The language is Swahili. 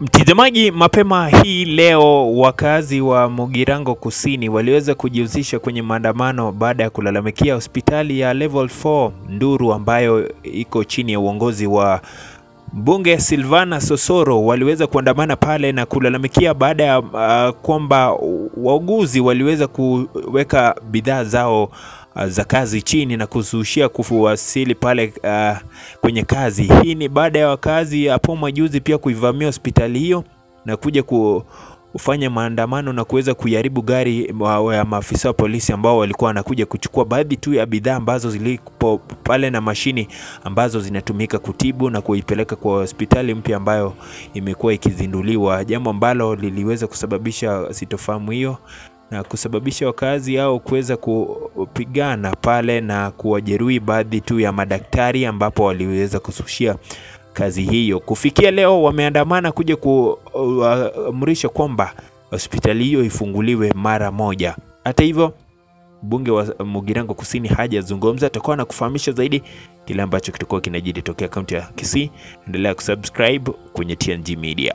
Mtazamaji, mapema hii leo wakazi wa Mugirango Kusini waliweza kujihusisha kwenye maandamano baada ya kulalamikia hospitali ya Level 4 Nduru ambayo iko chini ya uongozi wa mbunge Silvana Sosoro. Waliweza kuandamana pale na kulalamikia baada ya uh, kwamba wauguzi waliweza kuweka bidhaa zao za kazi chini na kuzushia kuwasili pale uh, kwenye kazi. Hii ni baada ya wakazi hapo majuzi pia kuivamia hospitali hiyo na kuja ku kufanya maandamano na kuweza kuiharibu gari ya maafisa wa polisi ambao walikuwa wanakuja kuchukua baadhi tu ya bidhaa ambazo zilipo pale na mashini ambazo zinatumika kutibu na kuipeleka kwa hospitali mpya ambayo imekuwa ikizinduliwa, jambo ambalo liliweza kusababisha sitofahamu hiyo na kusababisha wakazi hao kuweza kupigana pale na kuwajeruhi baadhi tu ya madaktari ambapo waliweza kusushia kazi hiyo. Kufikia leo wameandamana kuja kuamrisha kwamba hospitali hiyo ifunguliwe mara moja. Hata hivyo mbunge wa Mugirango Kusini hajazungumza, atakuwa na kufahamisha zaidi kile ambacho kitakuwa kinajiri tokea kaunti ya Kisii. Endelea kusubscribe kwenye TNG Media.